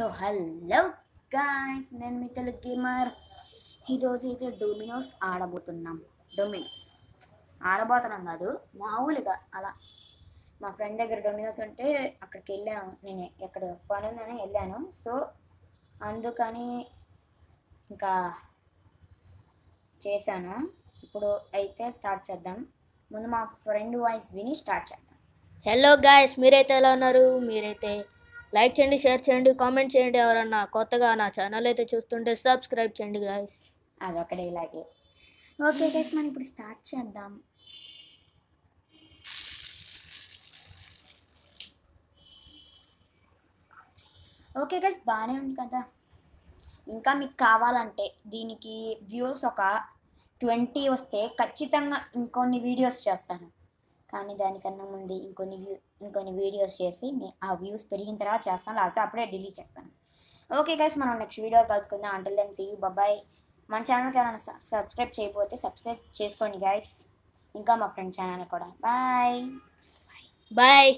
So hello guys నేను మీ Telugu gamer ఈరోజు అయితే డొమినోస్ ఆడబోతున్నాం. డొమినోస్ ఆడబోతున్నాం కాదు మామూలుగా అలా. మా ఫ్రెండ్ దగ్గర డొమినోస్ ఉంటే అక్కడికి వెళ్ళాను నేను ఎక్కడ పని ఉందని వెళ్ళాను. సో అందుకని ఇంకా చేశాను. ఇప్పుడు అయితే స్టార్ట్ చేద్దాం. ముందు మా ఫ్రెండ్ వాయిస్ విని స్టార్ట్ చేద్దాం. హలో గాయస్ మీరైతే ఎలా ఉన్నారు? మీరైతే లైక్ చేయండి షేర్ చేయండి కామెంట్ చేయండి ఎవరన్నా కొత్తగా నా ఛానల్ అయితే చూస్తుంటే సబ్స్క్రైబ్ చేయండి గాయస్ అదొకటే ఇలాగే. ఓకే గైస్ మనం ఇప్పుడు స్టార్ట్ చేద్దాం. ఓకే గైస్ బాగానే ఉంది కదా. ఇంకా మీకు కావాలంటే దీనికి వ్యూస్ ఒక ట్వంటీ వస్తే ఖచ్చితంగా ఇంకొన్ని వీడియోస్ చేస్తాను. కానీ దానికన్నా ముందు ఇంకొన్ని వ్యూ ఇంకొన్ని వీడియోస్ చేసి మీ ఆ వ్యూస్ పెరిగిన తర్వాత చేస్తాను లేకపోతే అప్పుడే డిలీట్ చేస్తాను. ఓకే గైస్ మనం నెక్స్ట్ వీడియో కలుసుకుందాం. Until then see bye bye మన ఛానల్కి ఏమైనా సబ్స్క్రైబ్ చేయకపోతే సబ్స్క్రైబ్ చేసుకోండి గైస్ ఇంకా మా ఫ్రెండ్ ఛానల్ కూడా. Bye bye